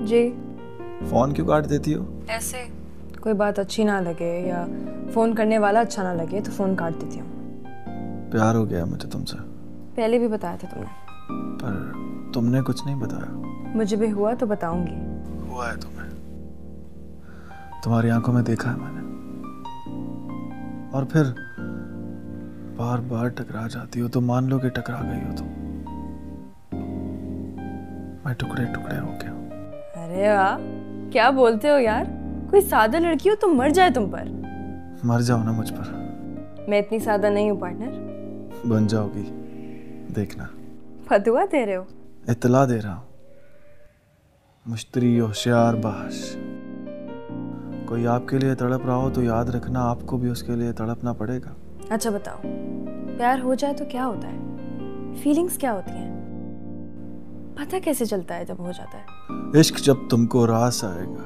جی۔ Phone کیوں کاٹ دیتی ہو؟ ایسے کوئی بات اچھی نہ لگے یا فون کرنے والا اچھا نہ لگے تو فون کاٹ دیتی ہوں۔ پیار ہو گیا مجھے تم سے۔ پہلے بھی بتایا تھا تم نے پر تم نے کچھ نہیں بتایا۔ مجھے بھی ہوا تو بتاؤں گی۔ ہوا ہے تمہیں۔ تمہاری آنکھوں میں دیکھا ہے میں نے۔ اور پھر بار بار ٹکرا جاتی ہو تو مان لو کہ ٹکرا گئی ہو تم۔ میں ٹکڑے ٹکڑے ہو گیا ارے واہ کیا بولتے ہو یار؟ کوئی سادہ لڑکی ہو تو مر جائے تم پر۔ مر جاؤ نا مجھ پر۔ میں اتنی سادہ نہیں ہوں پارٹنر بن جاؤ گی۔ دیکھنا۔ فتوا دے رہے ہو۔ اطلاع دے رہا ہوں۔ مشتری ہوشیار باش کوئی آپ کے لیے تڑپ رہا ہو تو یاد رکھنا آپ کو بھی اس کے لیے تڑپنا پڑے گا۔ اچھا بتاؤ۔ پیار ہو جائے تو کیا ہوتا ہے؟ فیلنگز کیا ہوتی ہیں؟ پتہ کیسے چلتا ہے جب ہو جاتا ہے؟ عشق جب تم کو راس آئے گا،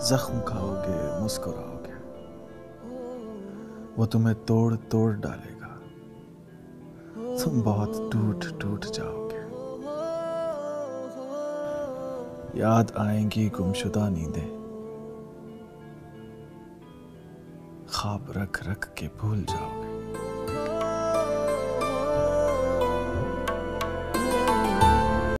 زخم کھاؤ گے مسکراؤ گے وہ تمہیں توڑ توڑ ڈالے گا۔ تم بہت ٹوٹ ٹوٹ جاؤ گے یاد آئیں گی گمشدہ نیندیں۔ خواب رکھ رکھ کے بھول جاؤ گے